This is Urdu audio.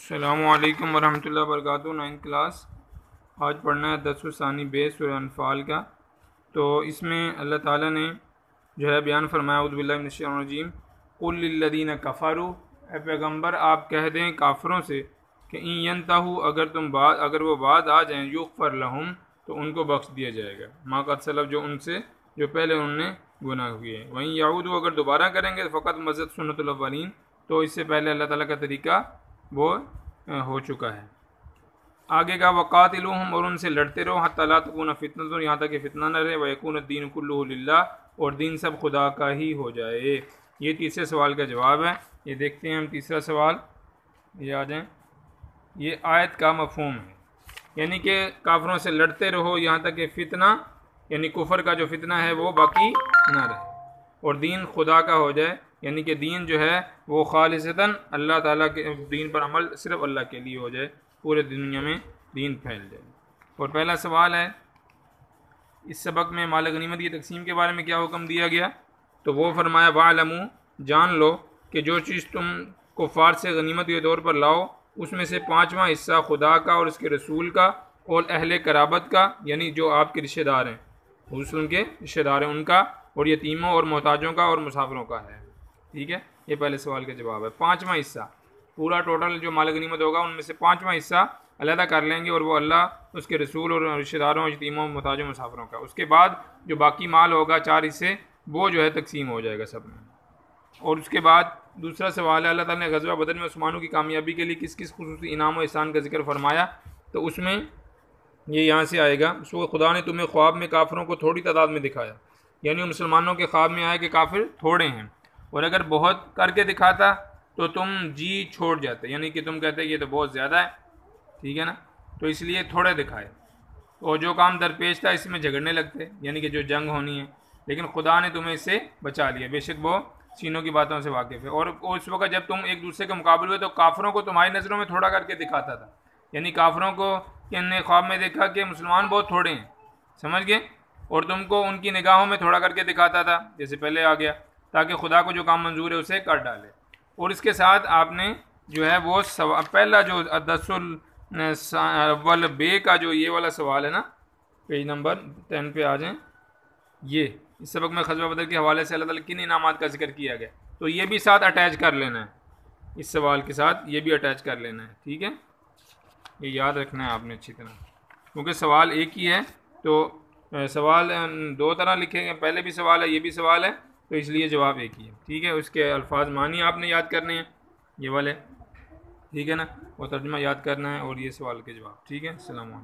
السلام علیکم ورحمۃ اللہ وبرکاتہ نائنتھ کلاس۔ آج پڑھنا ہے دس ثانی بیس سورہ انفال کا۔ تو اس میں اللہ تعالیٰ نے جو ہے بیان فرمایا عدب اللہ الشیطان الرجیم۔ قل للذین اے پیغمبر، آپ کہہ دیں کافروں سے کہ این ینتہو، اگر تم بات اگر وہ بات آ جائیں، یغفر لہم، تو ان کو بخش دیا جائے گا۔ ما قد سلف، جو ان سے، جو پہلے انہوں نے گناہ ہوئے وہیں یعود اگر دوبارہ کریں گے تو فقط مزد سنت الاولین۔ تو اس سے پہلے اللہ تعالیٰ کا طریقہ وہ ہو چکا ہے۔ آگے کا وقات الحم اور ان سے لڑتے رہو، حتی لا تکون فتنہ یہاں تک کہ فتنہ نہ رہے ویکون الدین کلہ للہ اور دین سب خدا کا ہی ہو جائے۔ یہ تیسرے سوال کا جواب ہے۔ یہ دیکھتے ہیں ہم تیسرا سوال۔ یہ آ جائیں۔ یہ آیت کا مفہوم ہے۔ یعنی کہ کافروں سے لڑتے رہو، یہاں تک کہ فتنہ یعنی کفر کا جو فتنہ ہے، وہ باقی نہ رہے، اور دین خدا کا ہو جائے۔ یعنی کہ دین جو ہے وہ خالصتاً اللہ تعالیٰ کے دین پر عمل صرف اللہ کے لیے ہو جائے، پورے دنیا میں دین پھیل جائے۔ اور پہلا سوال ہے، اس سبق میں مال غنیمت کی تقسیم کے بارے میں کیا حکم دیا گیا؟ تو وہ فرمایا وعلمو جان لو کہ جو چیز تم کفار سے غنیمت کے طور پر لاؤ، اس میں سے پانچواں حصہ خدا کا اور اس کے رسول کا اور اہل کرابت کا یعنی جو آپ کے رشتہ دار ہیں۔ حسن کے رشتہ دار ہیں ان کا اور یتیموں اور محتاجوں کا اور مسافروں کا ہے۔ ٹھیک ہے؟ یہ پہلے سوال کا جواب ہے۔ پانچواں حصہ۔ پورا ٹوٹل جو مال غنیمت ہوگا، ان میں سے پانچواں حصہ علیحدہ کر لیں گے اور وہ اللہ، اس کے رسول اور رشتہ داروں، یتیموں، محتاجوں، مسافروں کا۔ اس کے بعد جو باقی مال ہوگا، چار حصے، وہ جو ہے تقسیم ہو جائے گا سب میں۔ اور اس کے بعد دوسرا سوال ہے، اللہ تعالیٰ نے غزوہ بدن میں عثمانوں کی کامیابی کے لیے کس کس خصوصی انعام و احسان کا ذکر فرمایا؟ تو اس میں یہ یہاں سے آئے گا۔ سو خدا نے تمہیں خواب میں کافروں کو تھوڑی تعداد میں دکھایا۔ یعنی مسلمانوں کے خواب میں آئے کہ کافر تھوڑے ہیں۔ اور اگر بہت کر کے دکھاتا تو تم جی چھوڑ جاتے یعنی کہ تم کہتے یہ تو بہت زیادہ ہے، ٹھیک ہے نا؟ تو اس لیے تھوڑے دکھائے۔ اور جو کام درپیش تھا اس میں جھگڑنے لگتے یعنی کہ جو جنگ ہونی ہے۔ لیکن خدا نے تمہیں اس سے بچا لیا، بے شک وہ سینوں کی باتوں سے واقف ہے۔ اور اس وقت جب تم ایک دوسرے کے مقابل ہوئے تو کافروں کو تمہاری نظروں میں تھوڑا کر کے دکھاتا تھا۔ یعنی کافروں کو کہ نے خواب میں دیکھا کہ مسلمان بہت تھوڑے ہیں، سمجھ گئے؟ اور تم کو ان کی نگاہوں میں تھوڑا کر کے دکھاتا تھا، جیسے پہلے آ گیا۔ تاکہ خدا کو جو کام منظور ہے اسے کر ڈالے۔ اور اس کے ساتھ آپ نے جو ہے وہ پہلا جو دس اول بے کا جو یہ والا سوال ہے نا، پیج نمبر ٹین پہ آ جائیں۔ یہ، اس سبق میں خزبہ بدر کے حوالے سے اللہ تعالیٰ کن انعامات کا ذکر کیا گیا۔ تو یہ بھی ساتھ اٹیچ کر لینا ہے۔ اس سوال کے ساتھ یہ بھی اٹیچ کر لینا ہے، ٹھیک ہے؟ یہ یاد رکھنا ہے آپ نے اچھی طرح۔ کیونکہ سوال ایک ہی ہے، تو، سوال دو طرح لکھیں گے پہلے بھی سوال ہے، یہ بھی سوال ہے۔ تو اس لیے جواب ایک ہی ہے۔ ٹھیک ہے، اس کے الفاظ معنی آپ نے یاد کرنے ہیں۔ یہ والے، ٹھیک ہے نا؟ وہ ترجمہ یاد کرنا ہے اور یہ سوال کے جواب۔ ٹھیک ہے؟ السلام علیکم۔